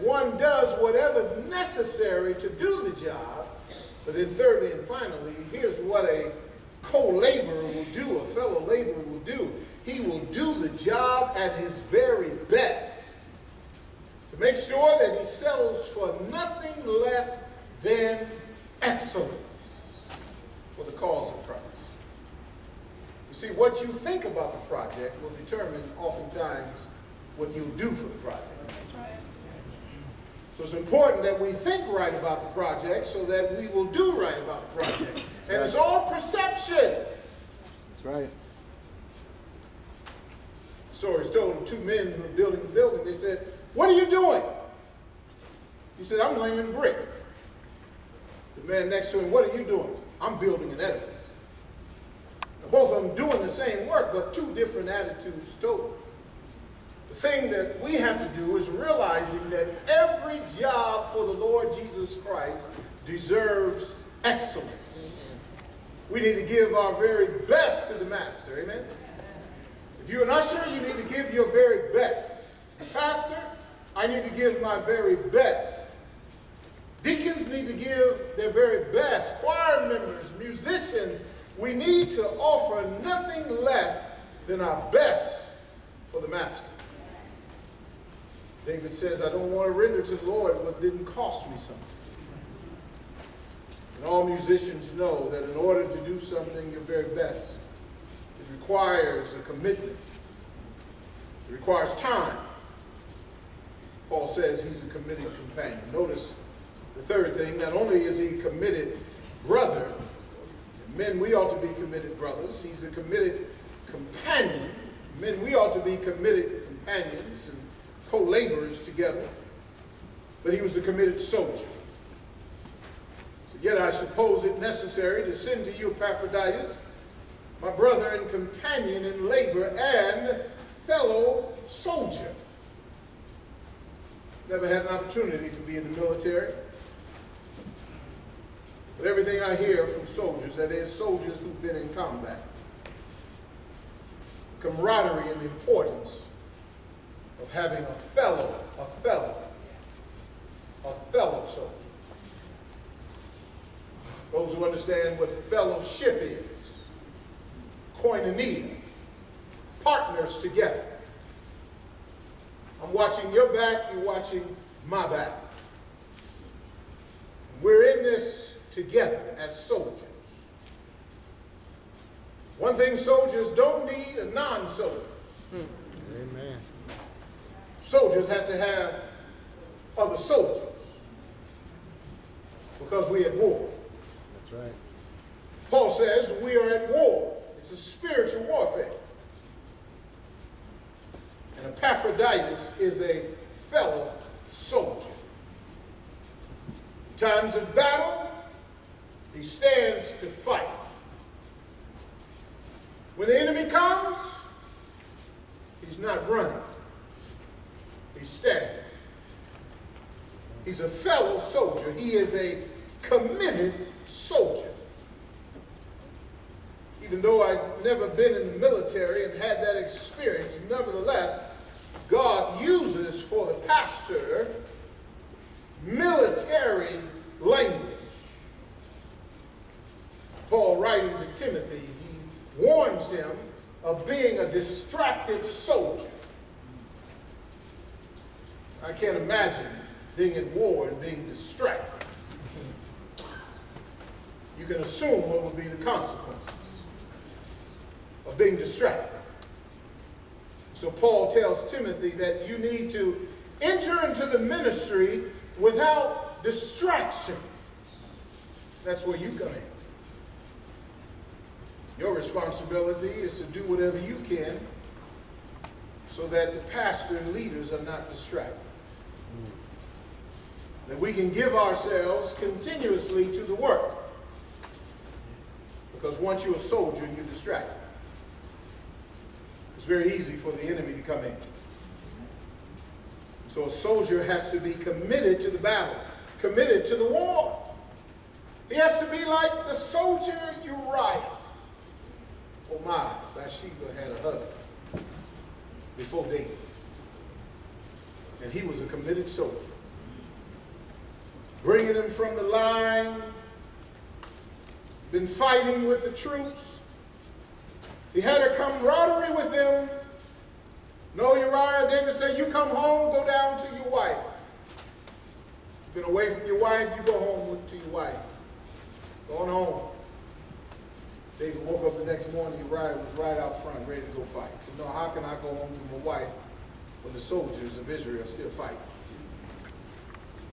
one does whatever's necessary to do the job. But then thirdly and finally, here's what a co-laborer will do, a fellow laborer will do. He will do the job at his very best to make sure that he settles for nothing less than excellence for the cause of Christ. You see, what you think about the project will determine oftentimes what you'll do for the project. So it's important that we think right about the project so that we will do right about the project. And it's all perception. That's right. Stories told of two men who were building the building. They said, What are you doing? He said, I'm laying brick. The man next to him, What are you doing? I'm building an edifice. Now, both of them doing the same work, but two different attitudes total. Thing that we have to do is realizing that every job for the Lord Jesus Christ deserves excellence. We need to give our very best to the Master. Amen? If you're an usher, you need to give your very best. Pastor, I need to give my very best. Deacons need to give their very best. Choir members, musicians, we need to offer nothing less than our best for the Master. David says, I don't want to render to the Lord what didn't cost me something. And all musicians know that in order to do something your very best, it requires a commitment. It requires time. Paul says he's a committed companion. Notice the third thing, not only is he committed brother, men, we ought to be committed brothers. He's a committed companion. Men, we ought to be committed companions and co-laborers together. But he was a committed soldier. So yet I suppose it necessary to send to you Epaphroditus, my brother and companion in labor and fellow soldier. Never had an opportunity to be in the military. But everything I hear from soldiers, that is, soldiers who've been in combat, camaraderie and importance of having a fellow, a fellow, a fellow soldier. Those who understand what fellowship is, koinonia, partners together. I'm watching your back, you're watching my back. We're in this together as soldiers. One thing soldiers don't need are non-soldiers. Hmm. Amen. Soldiers have to have other soldiers because we're at war. That's right. Paul says we are at war. It's a spiritual warfare. And Epaphroditus is a fellow soldier. In times of battle, he stands to fight. When the enemy comes, he's not running. He's standing. He's a fellow soldier. He is a committed soldier. Even though I've never been in the military and had that experience, nevertheless, God uses for the pastor military language. Paul writing to Timothy, he warns him of being a distracted soldier. I can't imagine being at war and being distracted. You can assume what would be the consequences of being distracted. So Paul tells Timothy that you need to enter into the ministry without distraction. That's where you come in. Your responsibility is to do whatever you can so that the pastor and leaders are not distracted. Mm. That we can give ourselves continuously to the work. Because once you're a soldier, you're distracted. It's very easy for the enemy to come in. So a soldier has to be committed to the battle, committed to the war. He has to be like the soldier Uriah. Oh my, Bathsheba had a husband before David. And he was a committed soldier. bringing him from the line, been fighting with the troops. He had a camaraderie with them. No, Uriah, David said, you come home, go down to your wife. Been away from your wife, you go home to your wife. Going home. David woke up the next morning, Uriah was right out front, ready to go fight. He said, no, how can I go home to my wife when the soldiers of Israel still fighting?